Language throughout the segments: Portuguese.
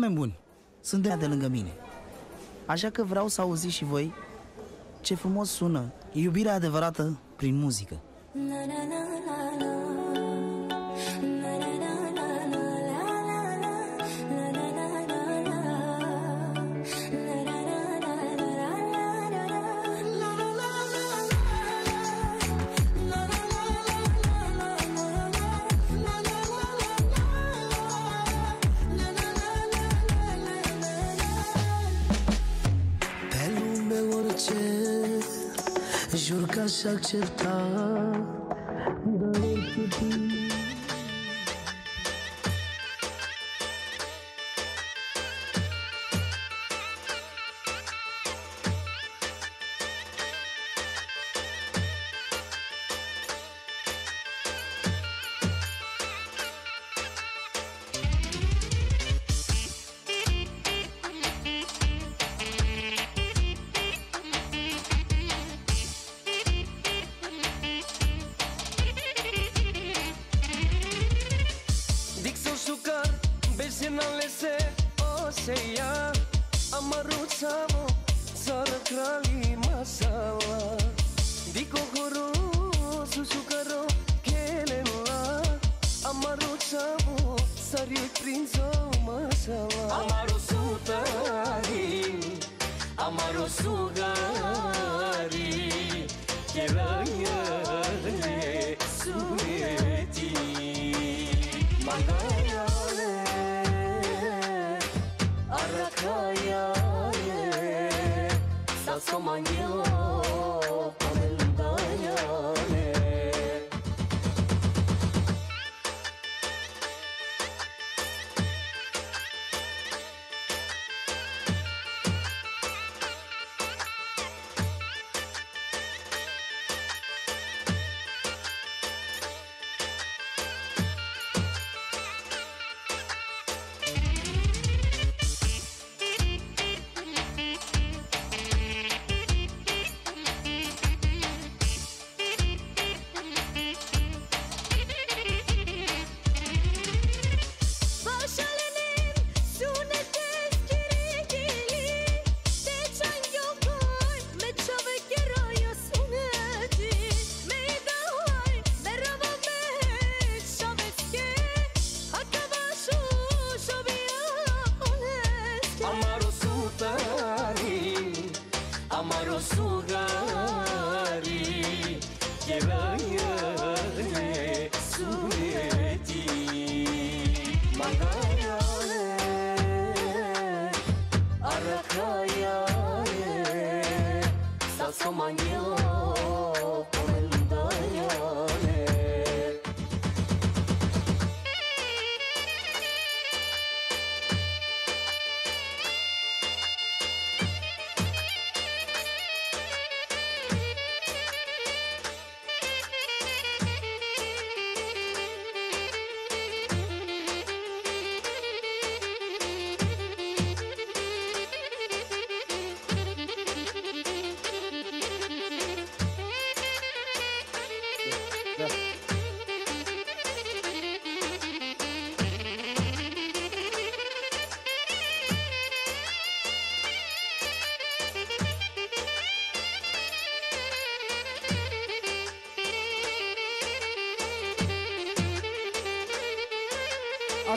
Oameni buni, sunt de lângă mine. Așa că vreau să auziți și voi ce frumos sună iubirea adevărată prin muzică. Pe yıkasak çıktık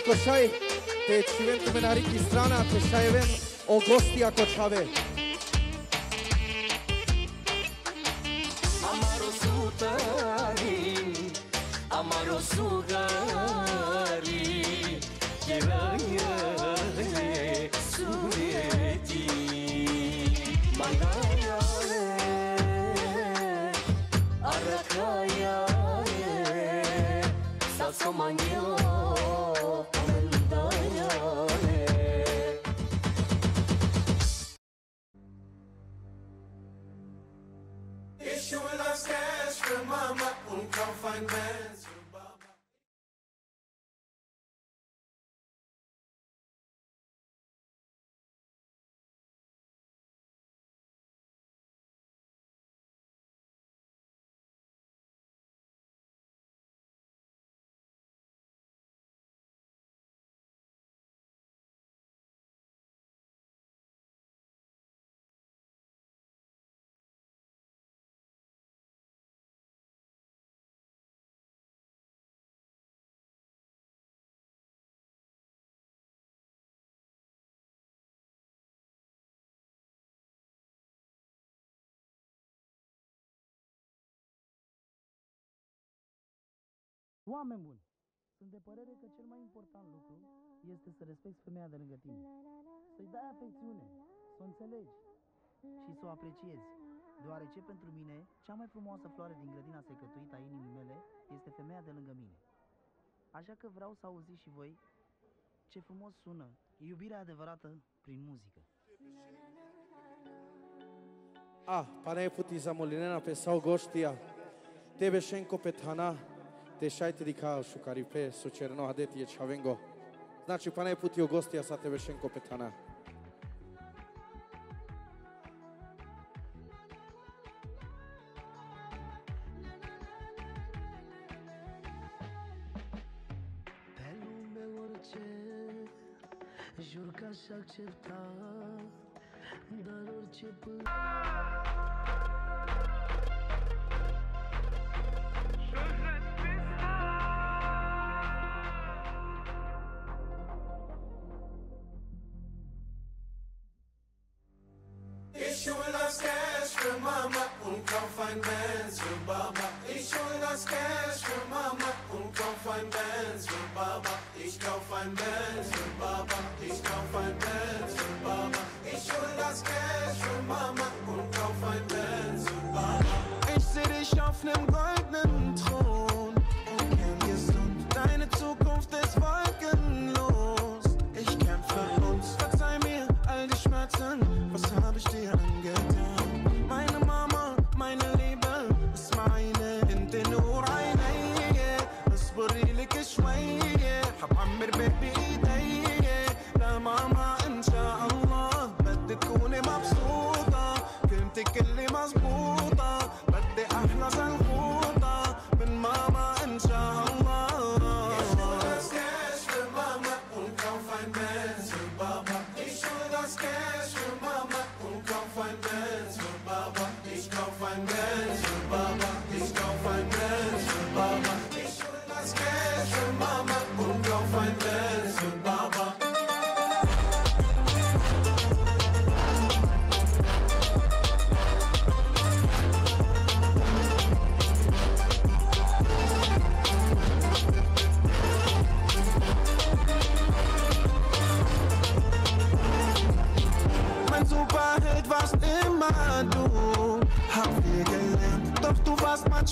ако шај, те чивен туме на рики страна, ако шај вен, о гости ако чаве. Oameni buni, sunt de părere că cel mai important lucru este să respecti femeia de lângă tine. Să-i dai afecțiune, să o înțelegi și să o apreciezi. Deoarece pentru mine, cea mai frumoasă floare din grădina secătuită a inimii mele este femeia de lângă mine. Așa că vreau să auziți și voi ce frumos sună iubirea adevărată prin muzică. Ah, Panayputiza Molinena Pesau Goștia, pe Petana, dešajte di kalšu, kari pe so černoha detije čavengo. Znači, pa ne putio a sa tebe šenko petana. Jur că aș accepta Dar orice până Benz für Baba. Ich hol das Cash für Mama und kauf ein Benz für Baba. Ich kauf ein Benz für Baba. Ich kauf ein Benz für Baba. Ich hol das Cash für Mama und kauf ein Benz für Baba. Ich seh dich auf nem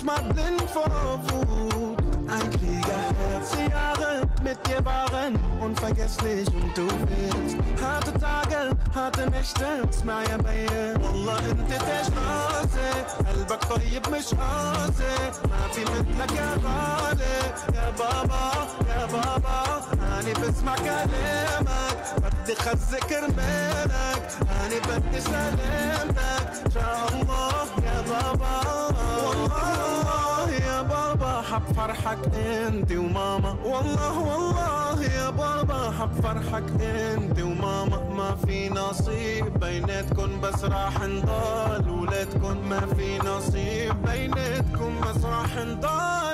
manchmal blind vor Wut. Ein Kriegerherz, die Jahre mit dir waren unvergesslich und du willst harte Tage, harte Nächte, اسمع يا بيه والله انت تجراسي قلبك طيب مش قاسي ما في مثلك يا غالي يا بابا يا بابا أنا بسمع كلامك بدي خزي كرمالك أنا بدي سلامتك إن شاء الله حب فرحك انت وماما. والله والله يا بابا حب فرحك انت وماما. ما في نصيب بيناتكن بس راح نضل ولادكن ما في نصيب بيناتكم بس راح نضل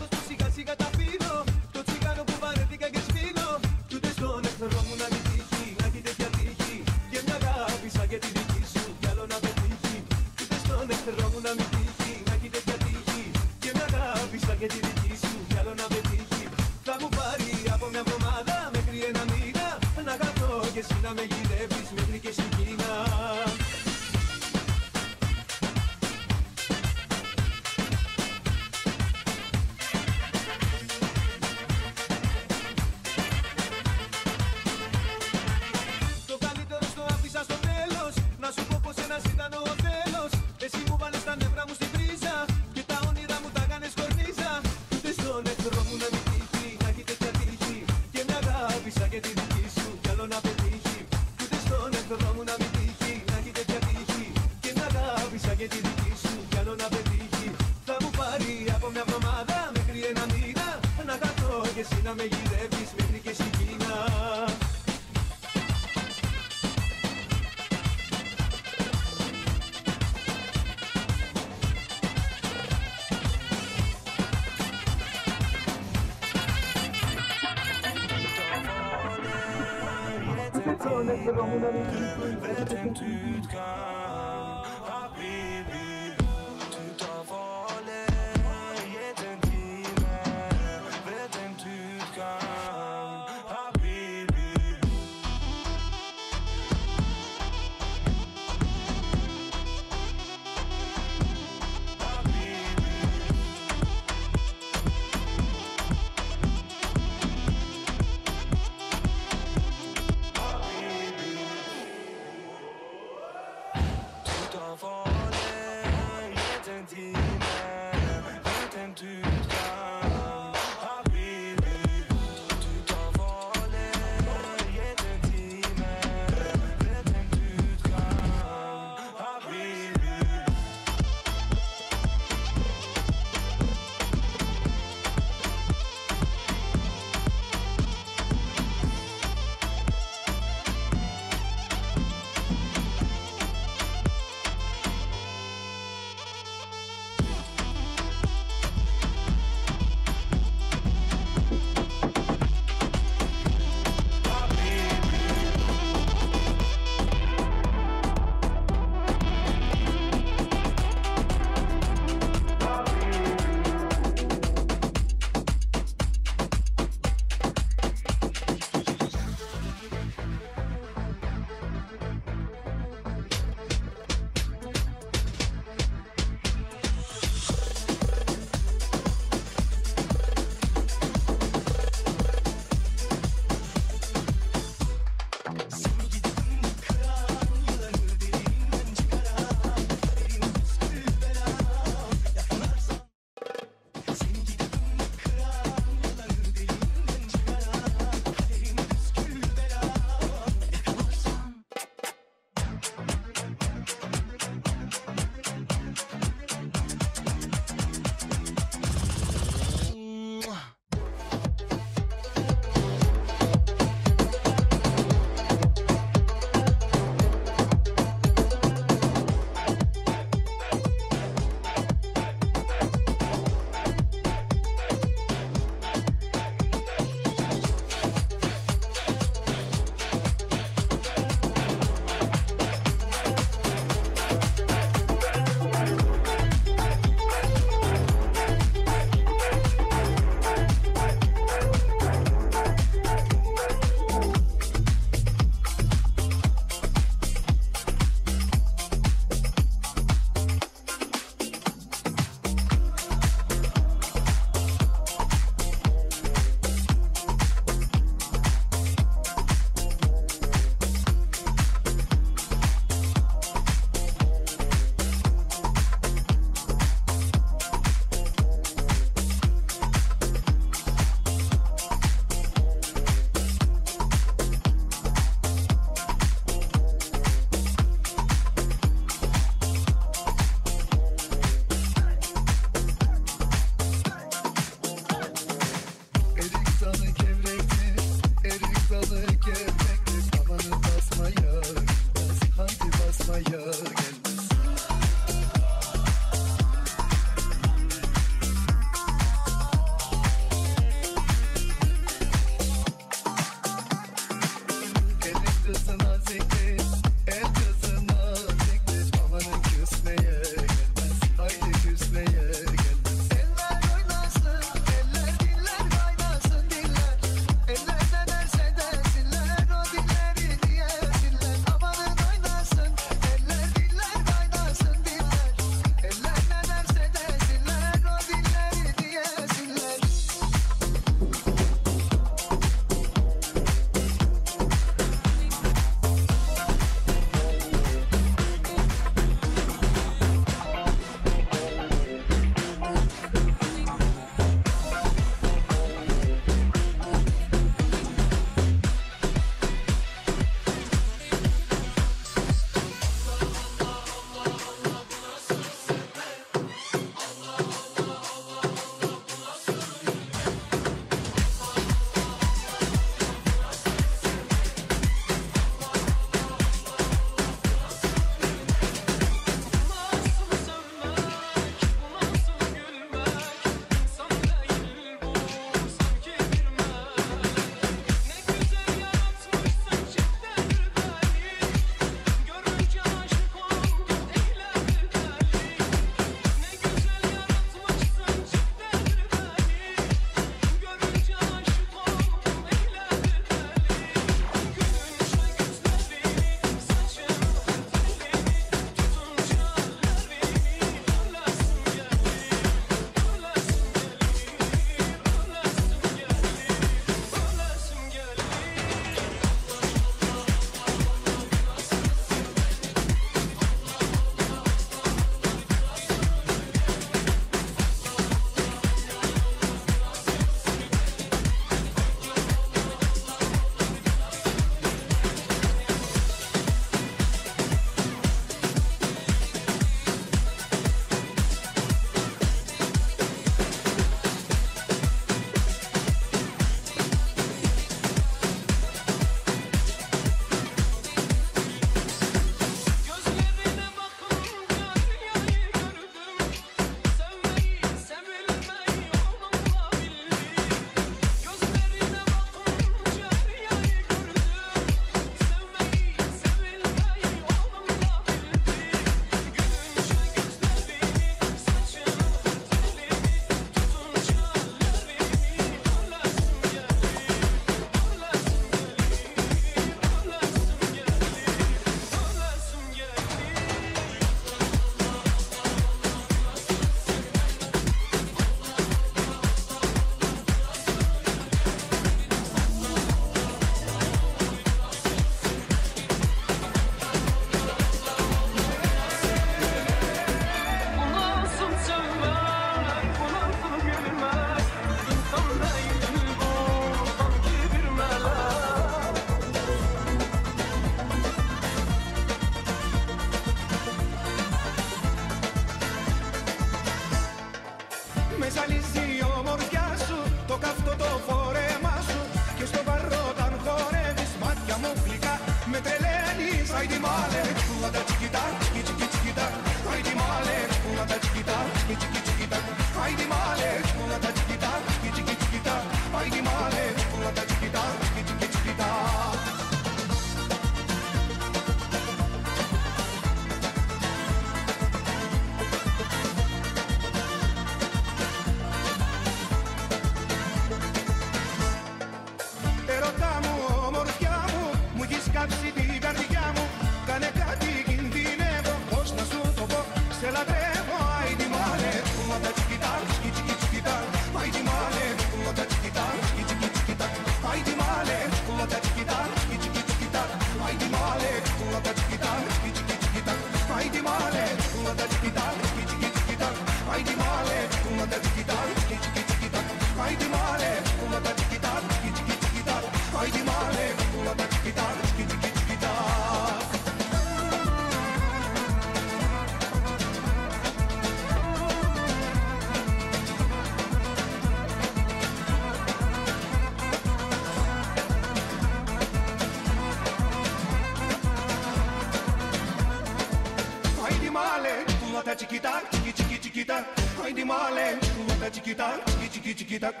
chiquita, chiquita.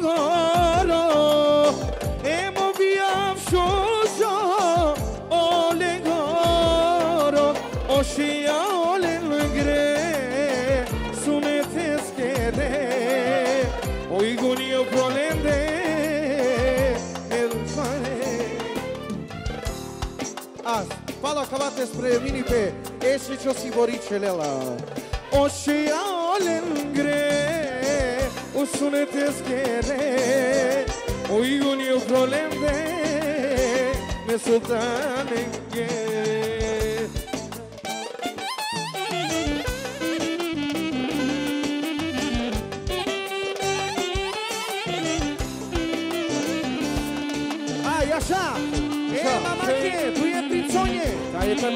goro e moviam shozo ole goro o ole sune el fare as falo acabat despre minipe ești ce sunetez gerek Uygun yok rolemde ne sultan gerek Yaşa! Ey mamaki, tu je priconje! Kaj je kad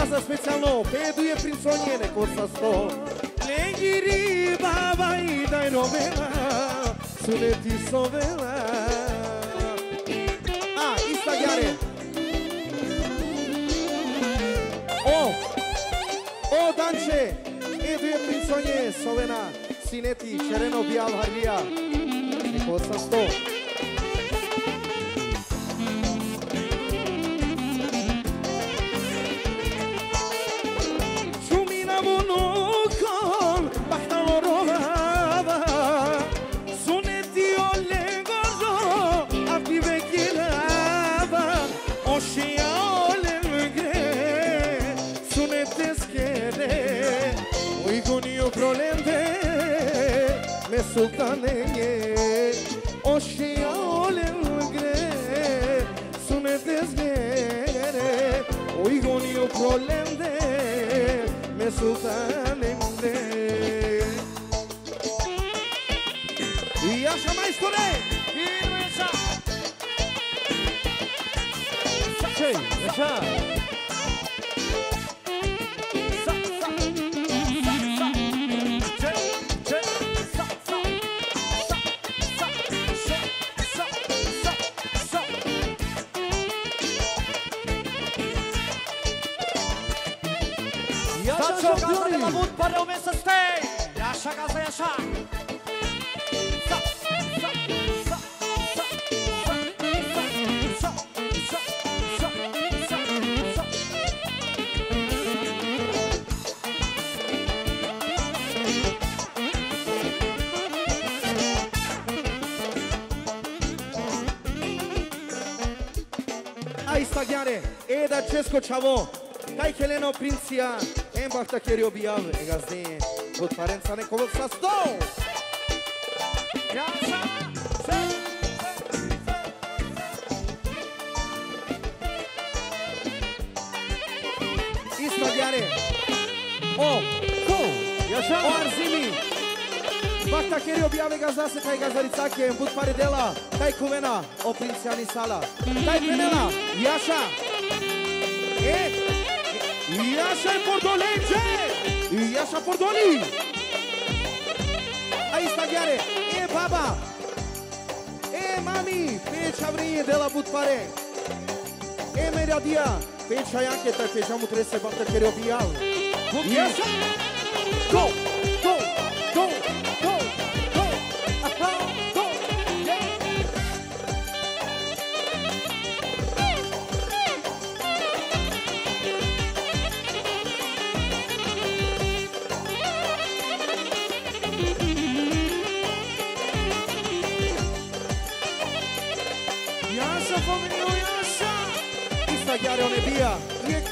casa specialno pe duje princoniene cosa sto le giri baba i dai novela sune ti sovela a ista gare o o danče e duje princoniene sovena sineti cereno bial harvija cosa сто. sultaneye Oşiyale gre Sunetes gere Oigonio prolemde Me sultanemde E acha mais por aí Vira essa Sei, Francesco Ciavò, taj Heleno Princija, Embach takjer je objav, ega zdje, pod parenca nekovo sa sto! Grazie! Mađare. O, ko? Јашан. О, Арзими. Бахта Кери објаве се тај газарицаке, бут пари дела, тај кувена, о принцијани сала, тај пенела, Јаша. E essa é pordolense! E essa pordoli! Aí, estagiário! E baba! E mami! Fecha a brinha dela, butpare! E meradia! Fecha a jaqueta, fechamos três, se bater, querer opiar! E essa... Go!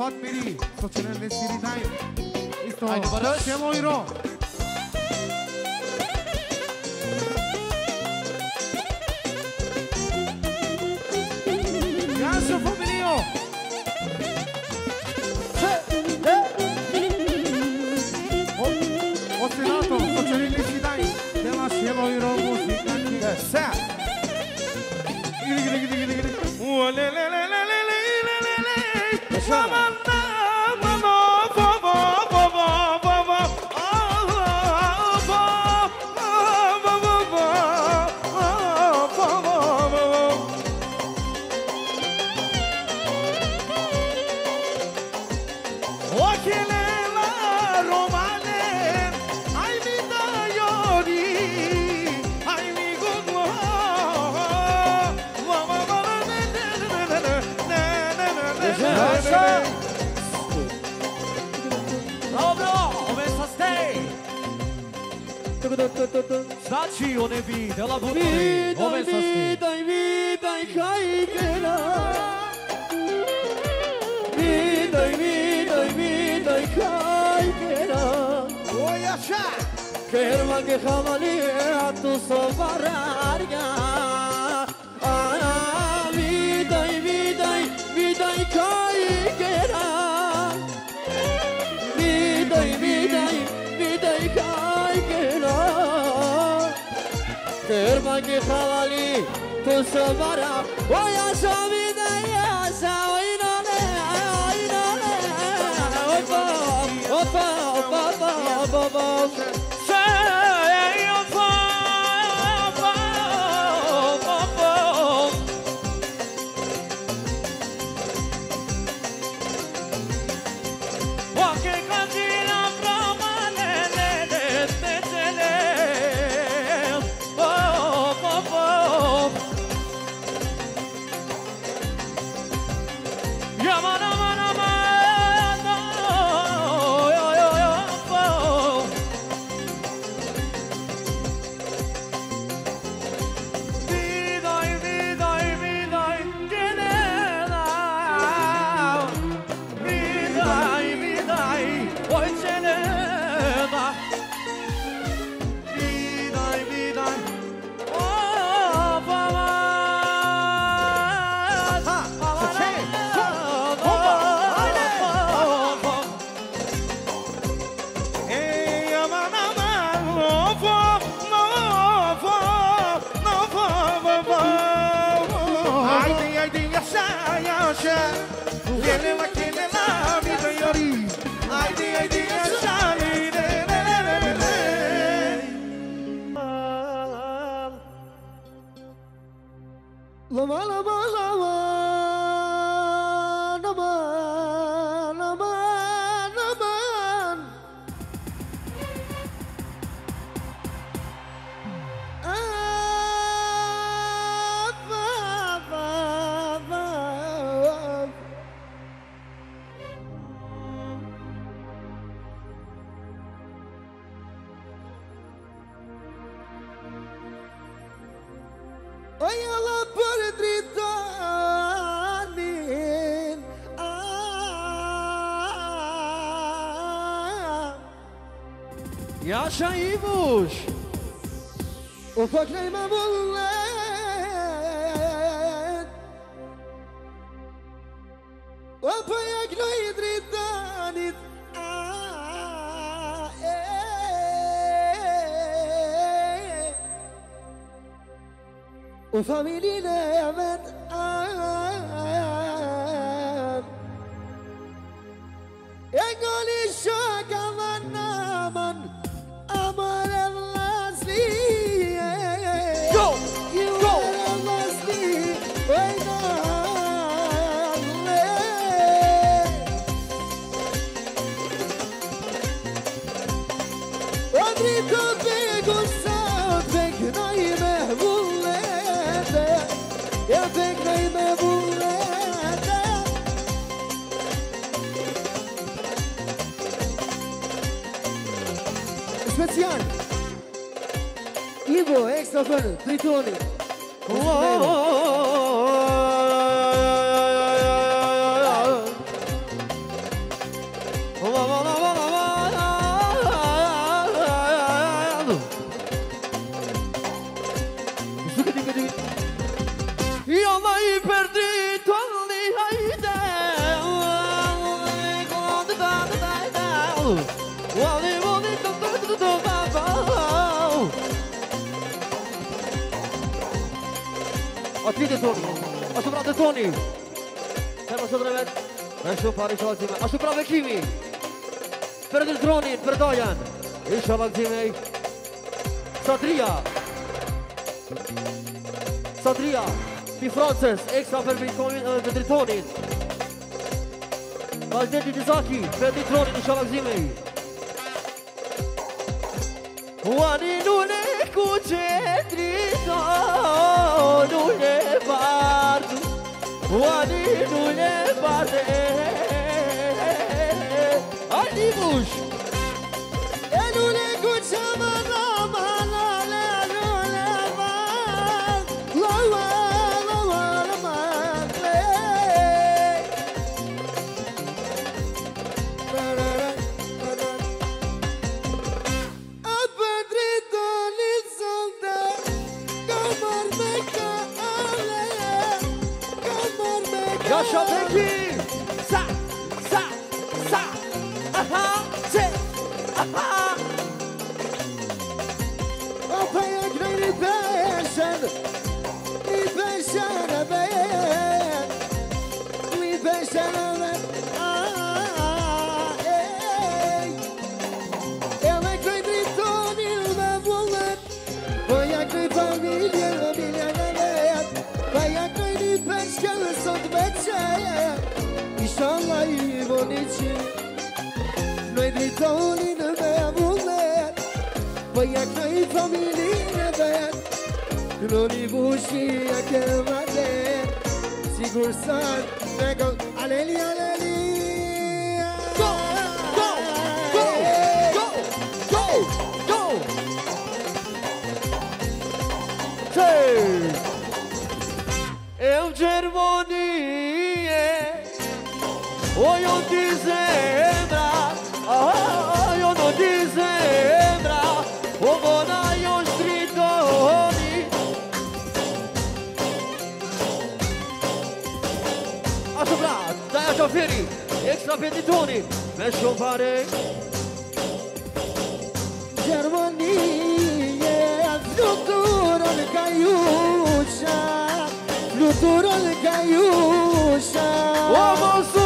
Fatmiri, Sosyalistleri Night. İşte o. Hadi Barış. Şemoyro. Yaşaymış Ufak Neyme Mullet Öpeyek Leydri Danit Ufamiline Cristian. Ivo, Exofer, Tritoni. Oh, Slite pra toni Ashtu prave toni. Tema së drevet Ashtu pari qalësime Ashtu prave kimi Për të dronin, për dajan. Isha vakzimej Satria. Satria. Pi Frances, ekstra për Bitcoinin edhe për Dritonit Valdetit Izaki, për Dritonit isha vakzimej Uani nune kuqe Hadi bush. Noi dritoni me bullet Voia noi familie vet Loni bushi a chiamare Sigur san Nego Aleli aleli Go, go, go, go, go, go. Sei. Eu Germanie. Oi, eu dizembra. ti sembra o volai o stridoni a sopra dai a cioferi extra peditoni per sciopare Germania fluturo le caiuccia fluturo le caiuccia uomo su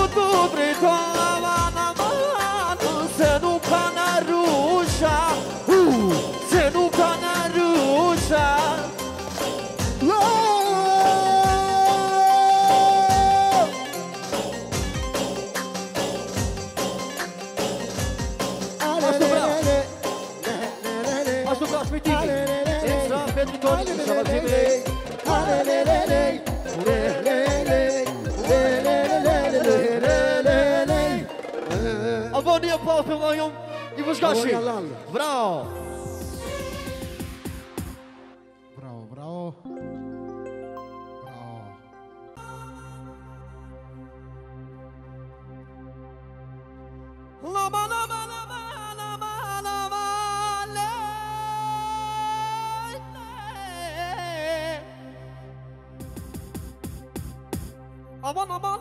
mușcașii! Orialal. Bravo! Bravo, bravo. Bravo. Lama, lama, lama, lama, lama, le, le. Aman, aman,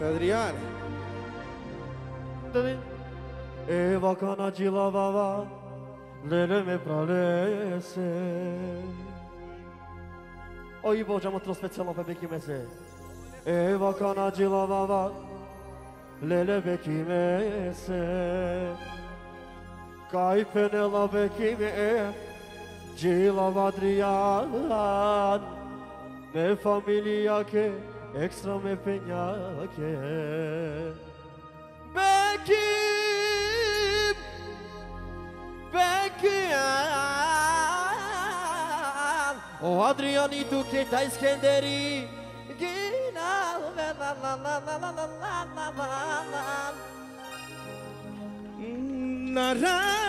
Adriana. E vacana de lavava, leleme pra lese. O i božama tro specijalno pe bekimese. E vacana de lavava, lele bekimese. Kayfene la bekime, cilava Adriana. Me familia que extra me peña que Becky Becky o Adrianito que tá esquenderi gina la la la la la la la la la la na ra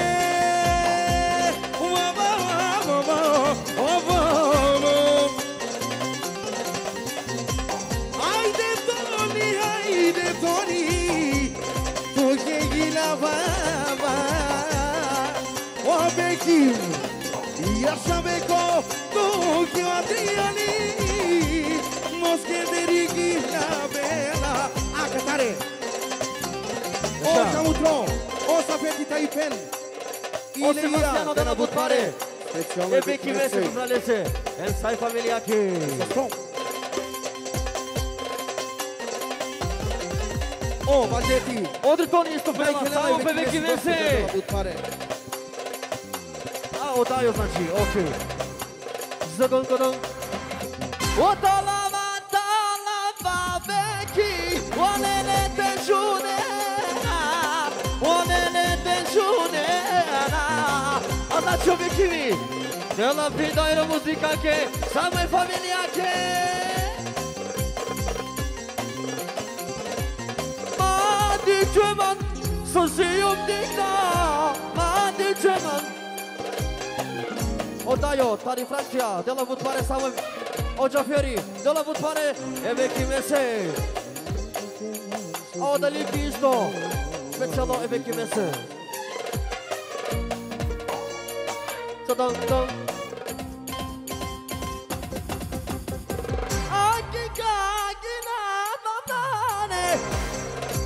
Tony, porque ele lavava o oh, e a chave do que o Adriane nos querer e na bela a catare. Ouça o tron, ouça a tá aí, pen. E o Luciano da Nabutare, e vem que vem se fortalecer. Ensai família aqui. Ouça, O, Mažeti. Odrtonisto prema samo aqui, veze. A, odajo znači, okej. Zagon, zagon. Odala matala PVK. One ne o One ne dežune. Znači, objektivi. pela vida era música que, samo família familia que. 的绝望，所使用的那满的绝望。Odayo, tari Fransız, de la Francja, dela w samym Ojafieri, dela w utware Eweki Mese. O, daliki isto, specjalno Eweki Mese. Co tam, tam.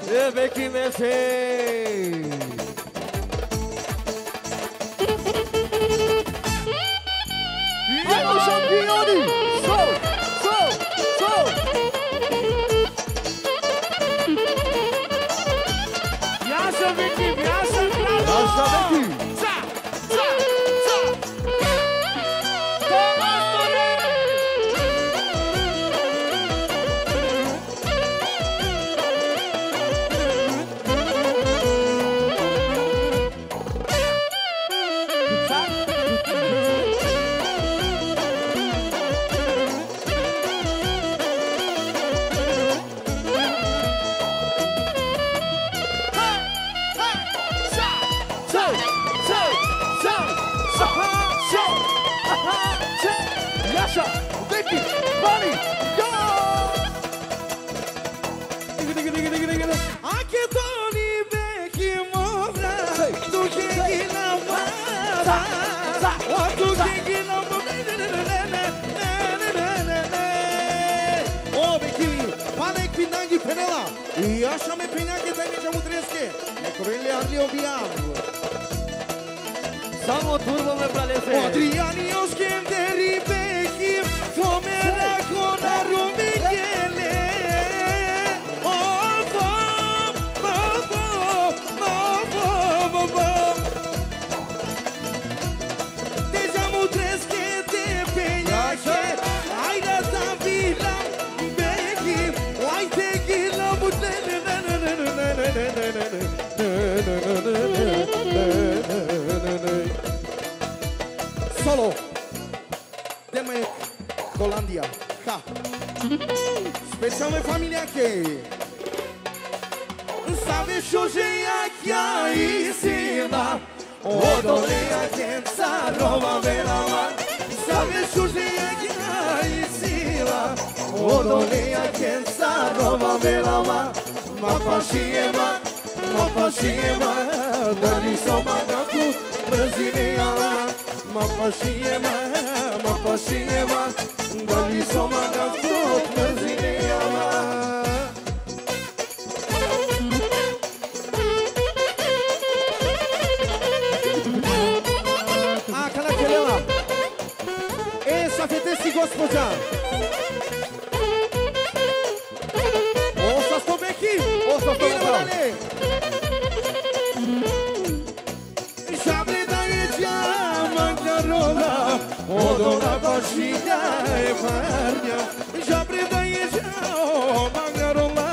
Vicky Messi. дали сомага Е сафете си od ona bašinja je parnja. Žabre da je džama garola,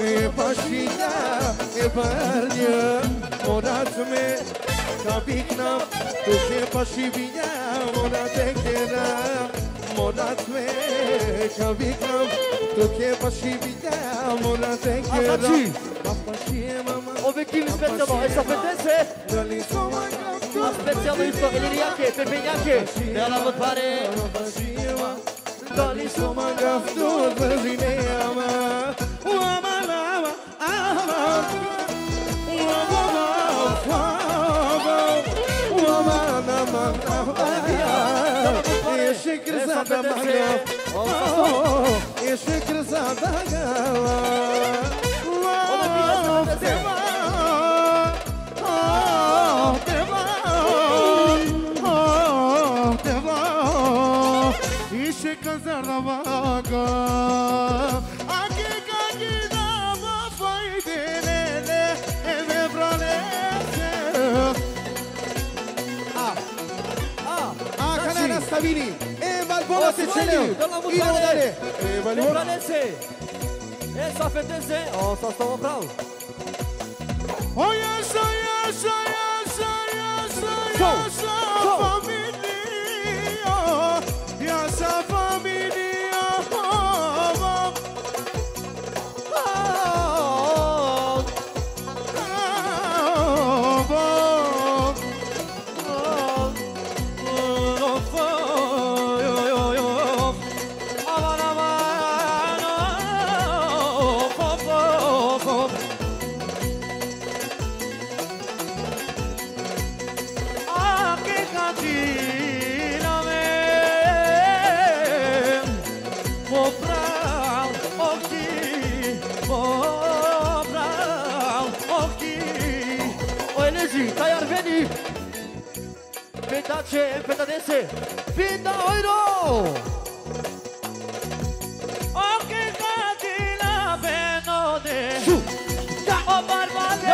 je bašinja je parnja. Morat me kabiknam, tu se pašivinja, mora te keram. Morat me kabiknam, tu se pašivinja, mora te keram. Asaci! Papašiema, O Vicky mi spezzano, gaku A speziamo isto, Eliriake, Pepegnake Dă-la mă pare Dali soma gaftu brasileama Uama lama ama Uama lama Uama lama Eşe kırsada maga Eşe kırsada gala Love tema Oh, İşe kazara vaga Aki kagina ma faydene Eve bralese A. A Canana Stavini. E Valbona Idemo pare. dalje. E Valbona. E sapete O sa stavo pravo Oh, yaşa, yaşa, yaşa, yaşa, Sol, yaşa sol. familia Petadese Pinda Oiro O che cattina venone O barbale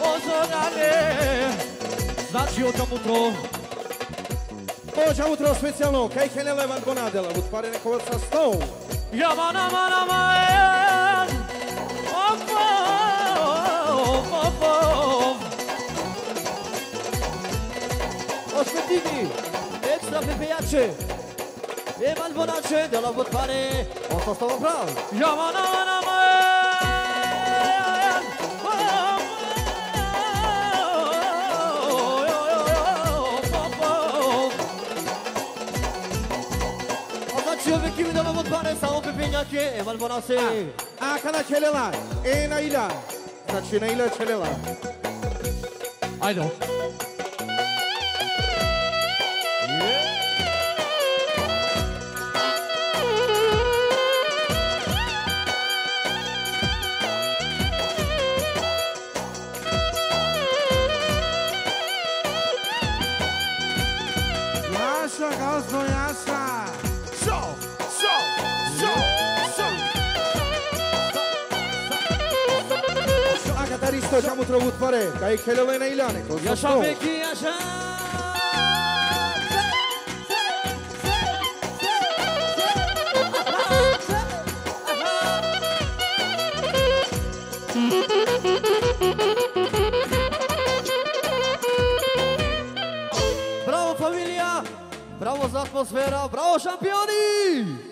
O zonale Znači o tomu to Hoje utro specijalno, kaj Helena Van Bonadela, utvarene kovac sa snou. Yaman aman aman Of of of of oświetlini, ekstra wypijaczy. Eman Bonaczy, Dala Wodpany, Osta z Tobą Praw. Jamana, manama, Otaczyły kimi Dala Wodpany, są wypieniaki, Eman Bonaczy. A, kana czelela, e na ila. Zaczyna ila czelela. Ajdo. Ilane, kovac sa Yaşa snou. peki yaşa Bravo familia. Bravo atmosfera Bravo šampioni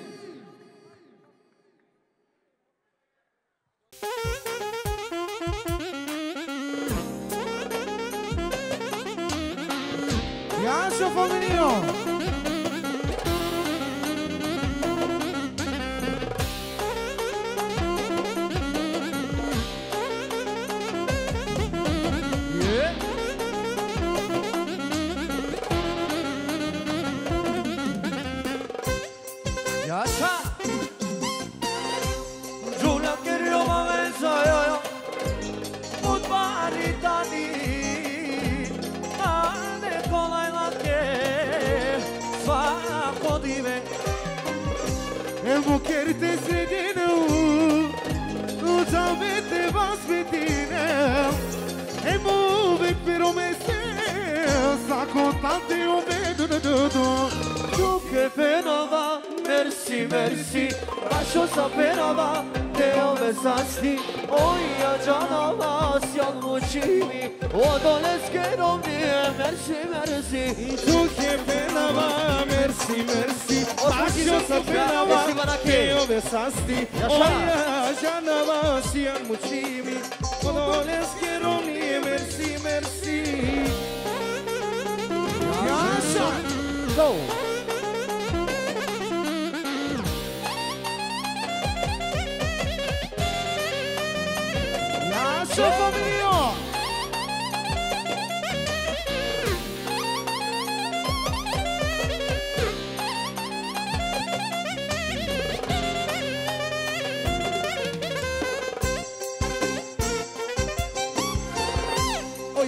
go. Now, so for me,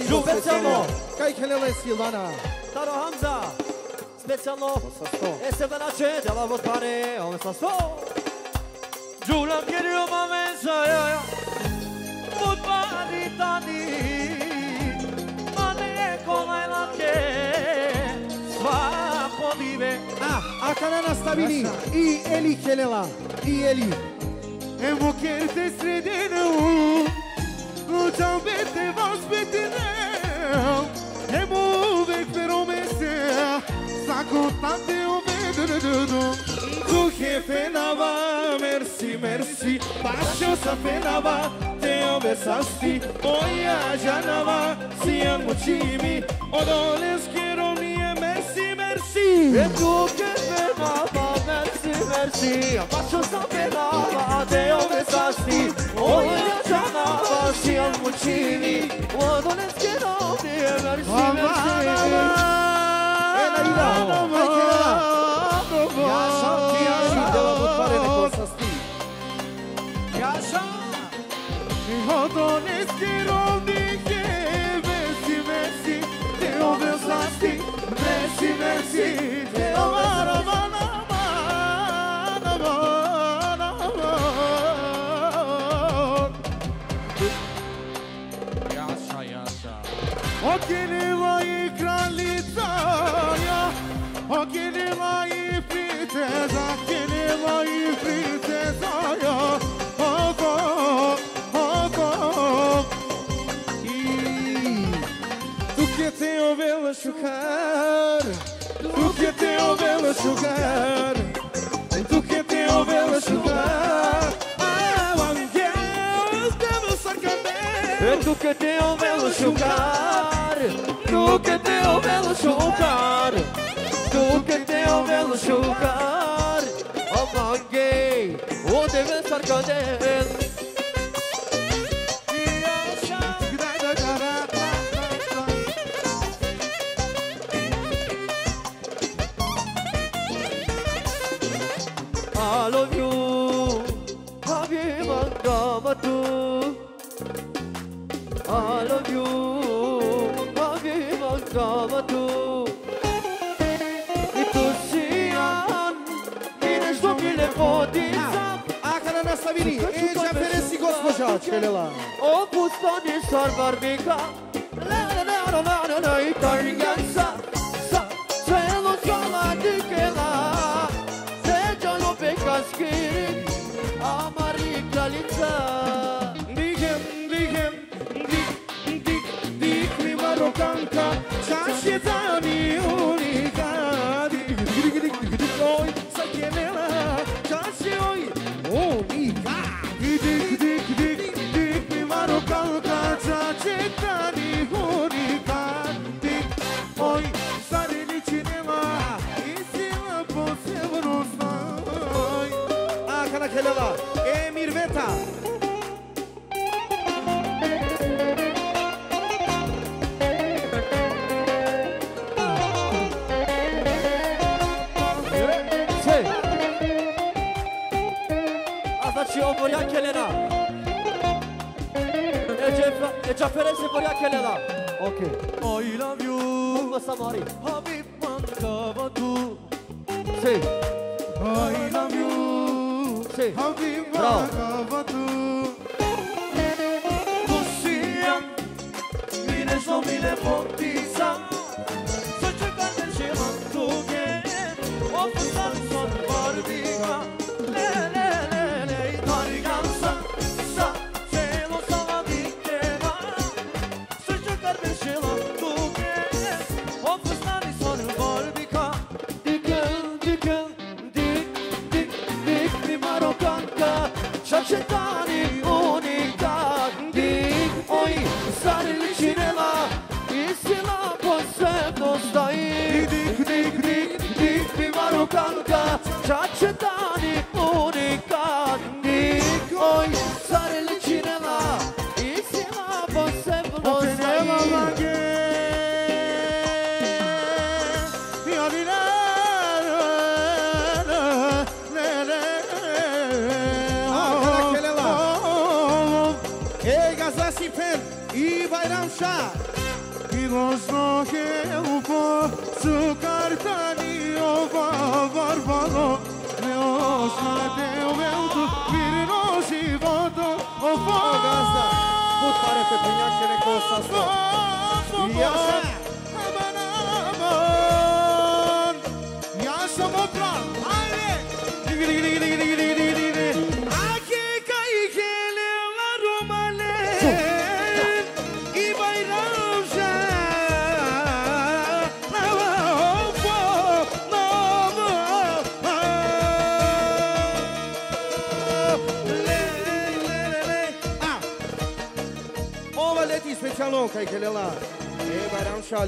Juventus Amor, Kaique Taro Hamza. Specijalno Sa sto. E se venače Dela vod pare. Ove sa sto Giulia che Roma pensa io io Mutbari tani Ane kolay lake Svako dive Ah, a kada nastavili i Eli Helela, i Eli. Evo kerte sredinu Uđavete vas vedine Evo racontate o vedredum Duhe fenava, mersi, mersi Pašao sam fenava, teo me sasti Moja žanava, sijan moći mi Od oleske romije, merci, merci. E duhe fenava, merci, merci. Pašao sa fenava, teo me sasti Moja žanava, sijan moći mi Od oleske romije, merci, merci. Majka! Jasza, ty Jasza! Ja Oko, oko I Tu que te ovela chocar? Tu que te ovela chocar? Tu que chocar? Ah, Deus deve sacar Tu que te o velo chocar? Tu que te o velo chocar? Tu que te o velo chocar جل I you Habibam gamatu I love you Habibam gamatu Itu siang Ini suami Četiri, Eđa Peresi, gospođa Čelela. Opustani sar barvika, lele lele lele lele i targen sa, sa, celo sala dikela. Seđan opet kaskiri, amari kraljica. Digem, digem, dig, dig, dig mi Marokanka, čaš je zaniju. kenara. Ecef, Ecefere sıfır ya kenara. Okay. I love you. Olmasa mari. Habib man kavatu. Say. I love you. Say. Habib.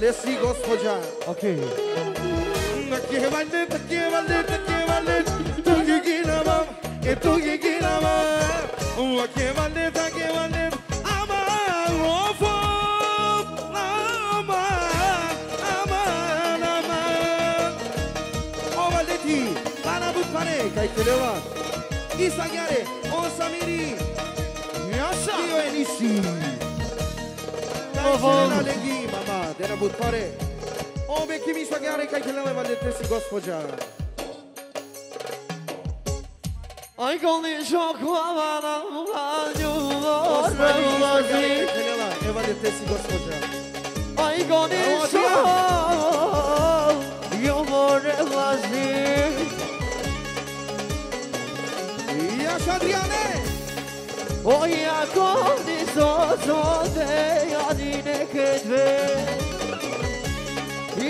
Alessi goes. Okay. Isagare, Osamiri, Yasha, Ioenisi. Ovo. Dere butpare. Ove kimi sagare kaj kelele vandetesi gospođa. Aj kolni šok hvala mlanju lore ulazi. Evo detesi gospođa. Aj kolni šok jomore ulazi. Jaš Adriane! Oja kolni so so de ja ni neked već.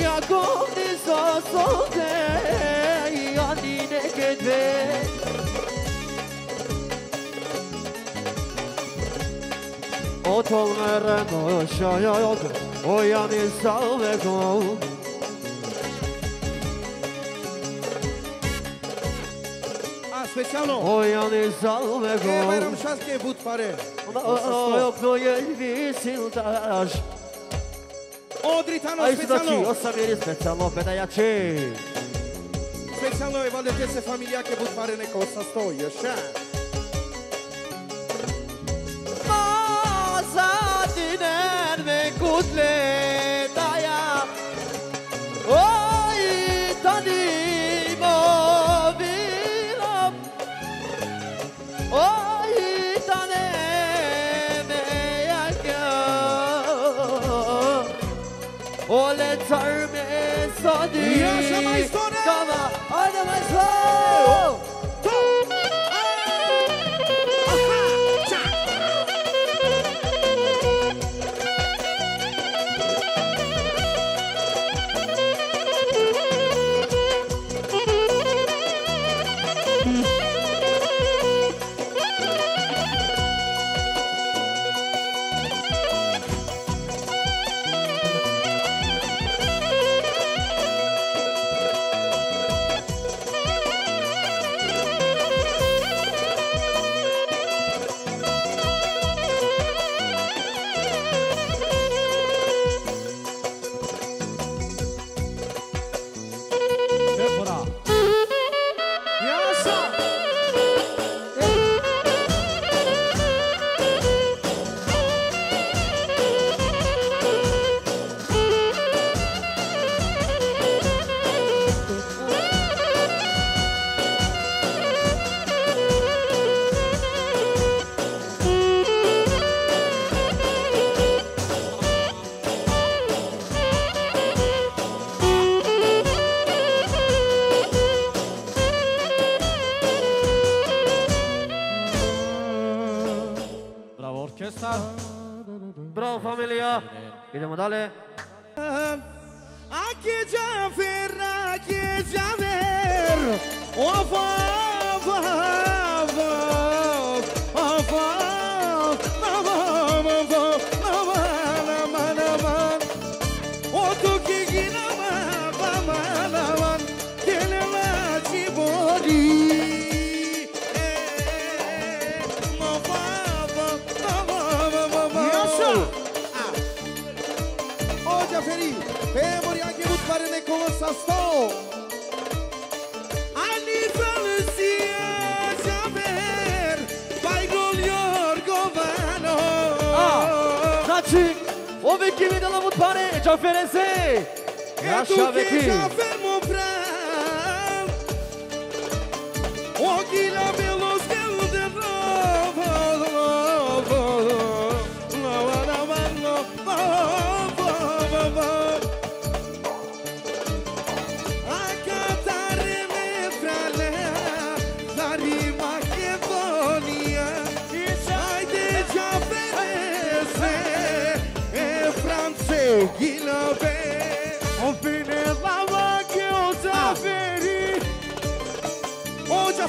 Yakov di so so de Yani ne gede Otol meren o şayod O yani salve gol specijalno. O yani salve e, gol. E, bayram şaske but pare. O, o, o, o, o, o, o, o, o, Odritano A specijalno. Osamiri specijalno, bedajači. Specijalno je, valjda te se familijake bud bare neko sastoji, još ja. Mazadiner me kutle. Time is on the Yaşamayız sonra. Kala Oynamayız 你怎么 sea On veut qu'il dans la votre party. Jean Férencé. Lâche avec.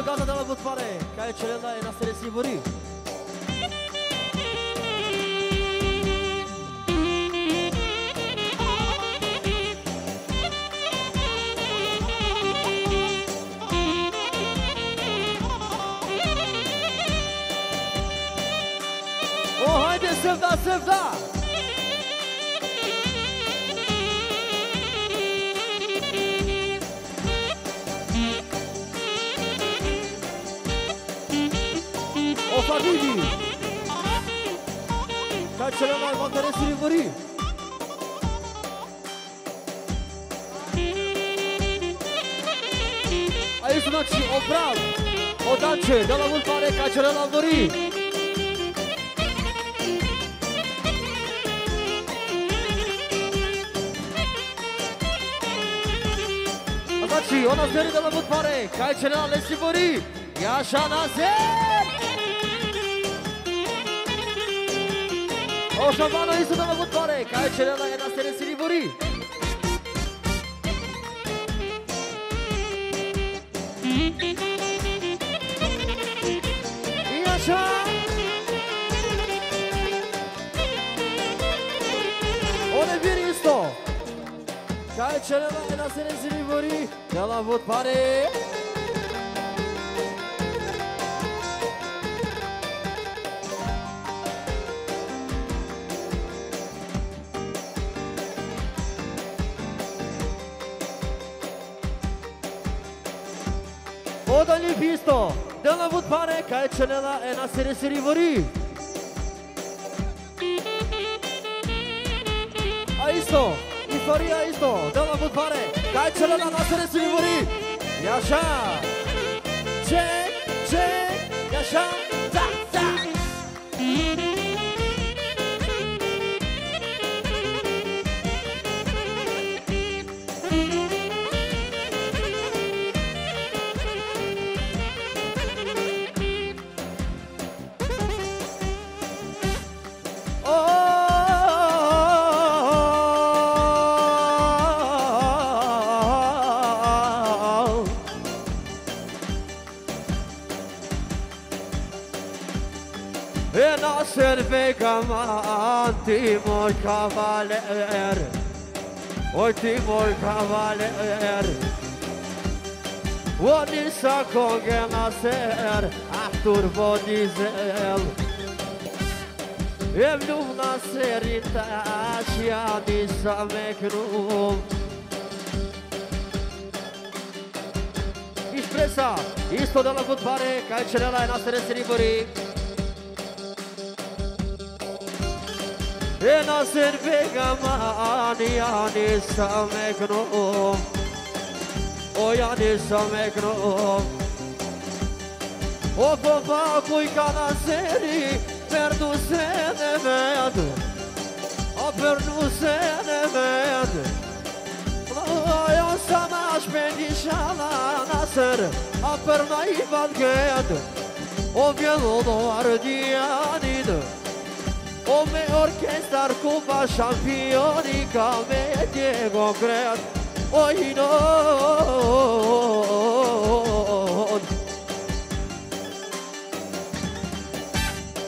o casa dela Gutfaré, Caio Tchelena e Nascer Simburi. și sunați și o brav, o dace, de la mult pare ca cele la dori. O dace, o nazeri de la mult pare ca cele la le și vori. Ia așa nazeri! O șabană este de la mult pare ca cele la e nazeri și vori. Çeleme enasını zili vuri Yala vut pari Odali pisto Dela vut pare Kaj çenela на zili vuri Aisto Aisto historia isto, doma budbare, kaj čelo! timor cavaler er. O timor cavaler er. O nisa koge naser Ahtur vodizel Ev lumna seri tash Ja nisa mekrum Ispresa, isto dalla futbare, calcerella e nascere seribori. E na servega mani ani samekno O yani samekno O baba kuj kana seri Perdu se ne ved O perdu se ne ved Jo sama shpendi shala nasër A për na i badget O mejor que estar Cuba champion y cabe Diego crear hoy no.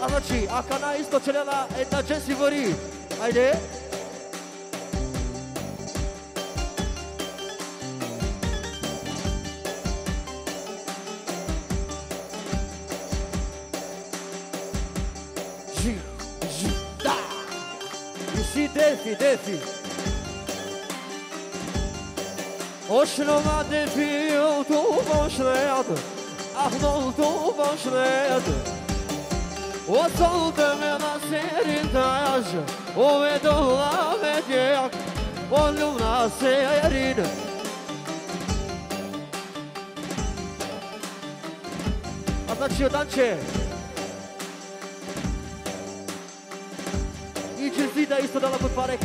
Adachi, acá na isto chelala, esta Jesse Vori, aide. Oshno ma defi o tu boshred Ahno tu boshred O solde me na serin taş O ve dola ve djek O luna serin A znači odanče I čestita isto dala pod pare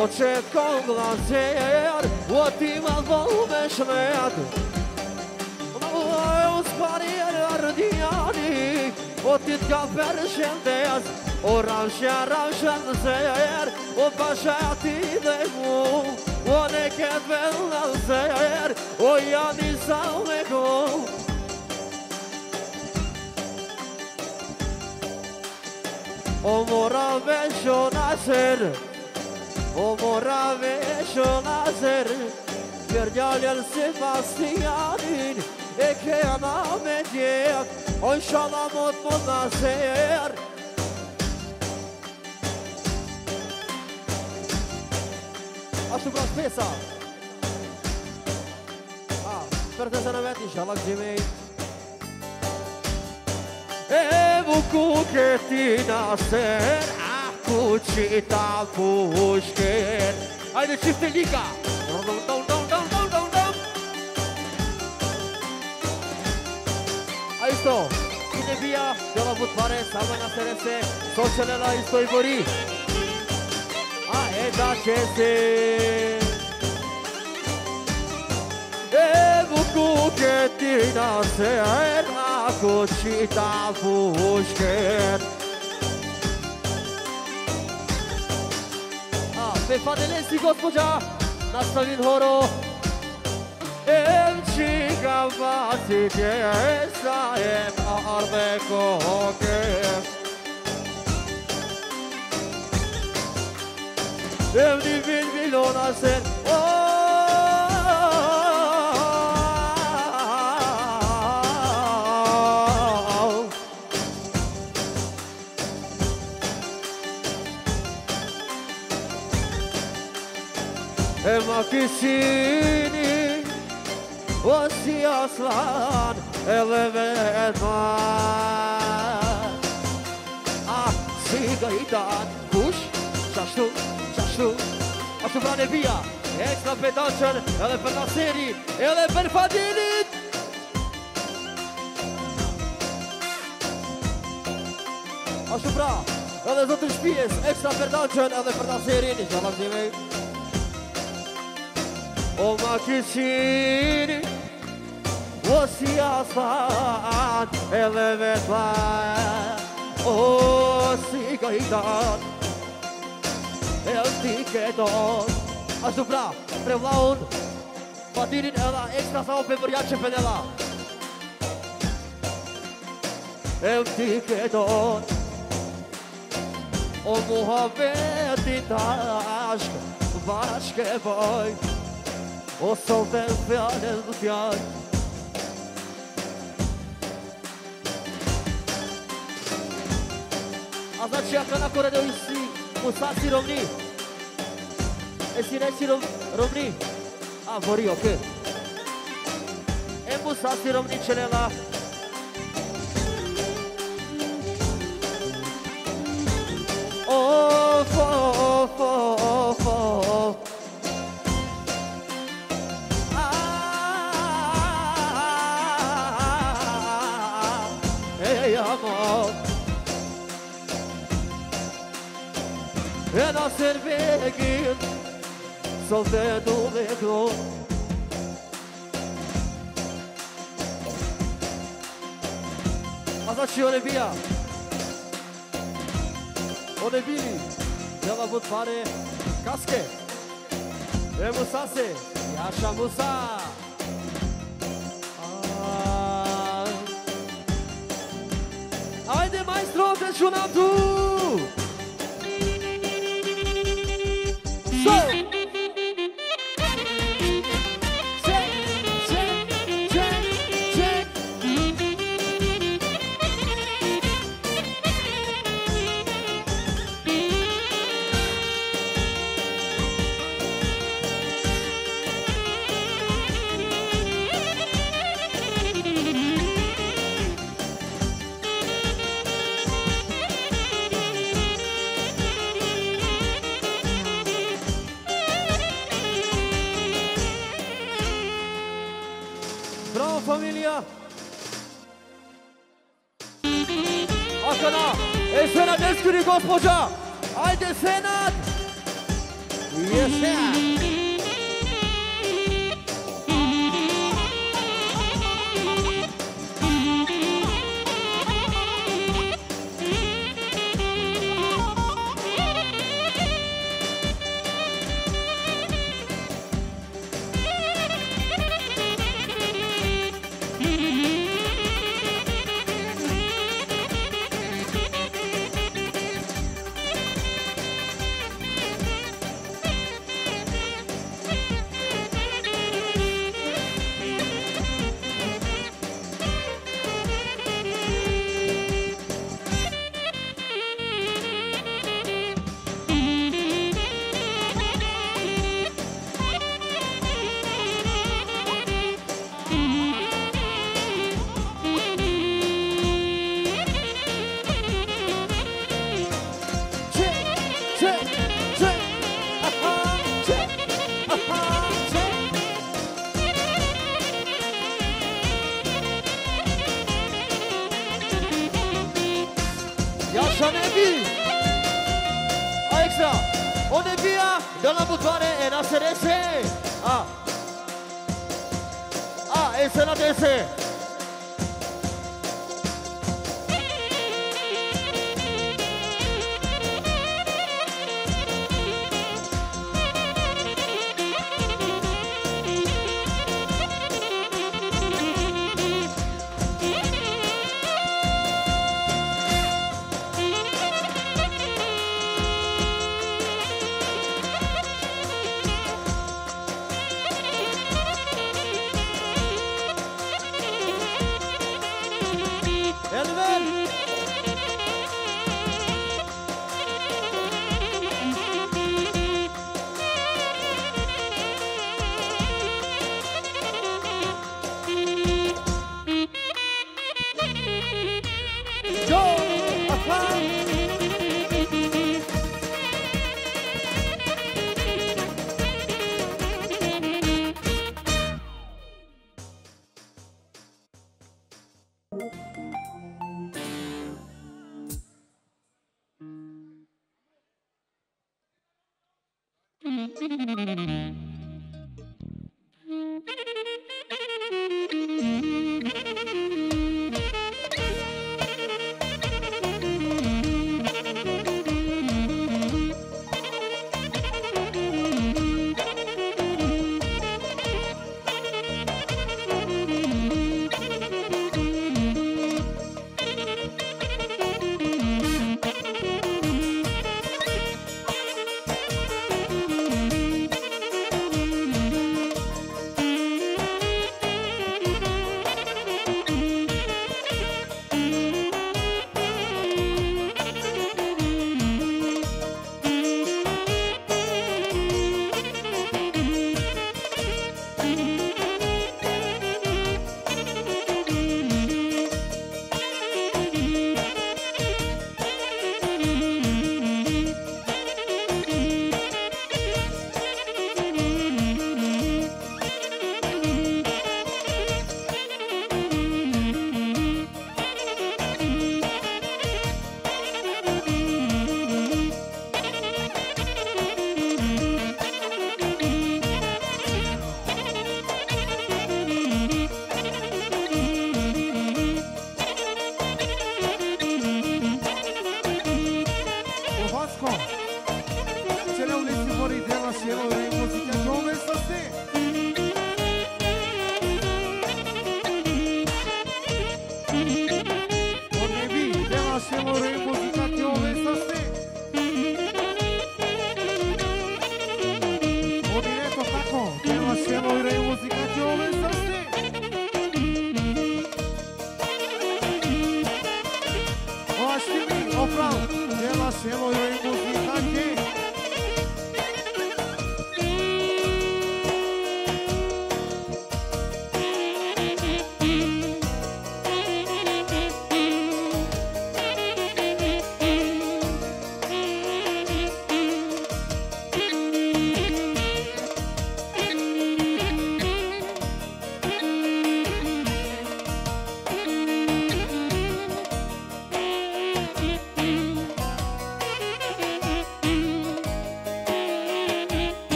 O që kom glazer O ti ma dhvall me shmet O u spari në O ti t'ka përë shëndes O ramshja, ramshja në zer O pasha ti dhe mu. O ne këtë vella zer O janë i sa me ku. O mora veç o nasër O morave vesh o lazer Për gjallën si pas të janin E kena na me djek O në shala më të nazer Ashtu pra shpesa ah, Për të se në vetë, inshallah këgjimejt E buku këti naser Aku qita pushker Ajde qifte lika Dom, dom, dom, dom, dom, dom, dom, dom A isto Ide via? Dela put pare Salve na serese Socialela isto i bori A e da që se Evo ku ti naser Aku qita pushker A, بفضل گفت کجا نستان این ها رو امچی قواتی که سایم آرد کوکه امنی بین بیلون kisini O si aslan Edhe vetma Ah, si gajtan Kush, qashtu, qashtu Ashtu pra në via. Ekstra pedanqën Edhe për Naseri Edhe për Fadinit. Ashtu pra Edhe zotër shpijes Ekstra pedanqën Edhe për Naserin Inshallah vëzime O kisini O si asfalt Edhe vetma O si gajtan E ti keton Ashtu pra Pre vlaun Fatirin edhe ekstra sa o pe përja që penela. E ti keton O muhabbetin tashk Bashke boj o să o vezi pe ale lui Fiar. Azi aceea că n-acolo de uisi, musații românii, esineții rom romni. am vorit, ok? E musații românii cele la E nascer begin Solte du veklo Asta și Olivia Olivini De la avut pare casche E musase E așa musa Ah. Haide maestro, deci una tu Vamos, familia. Arkana. Ey Senat Eskiri Gospoca. Haydi Senat. Yes, sir.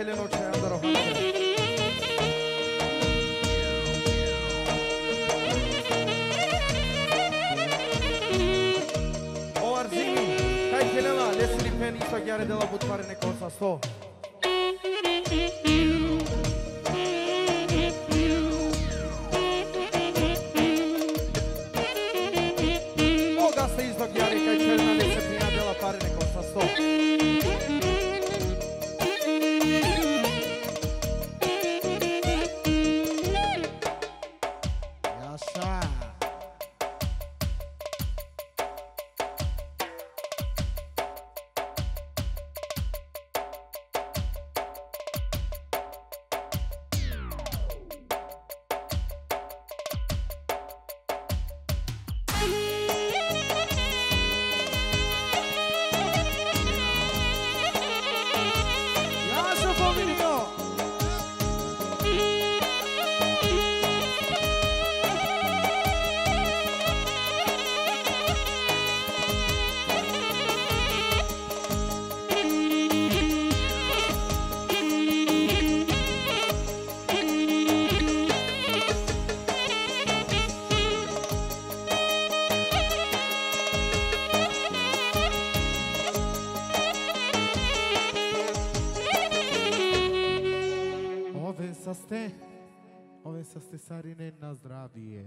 ખેલેનો છે અંદર Oarzini, hai chelewa, leslie pen, iso gyare de la butfare ne corsa sto. सस्ते सारी ने नजरा दिए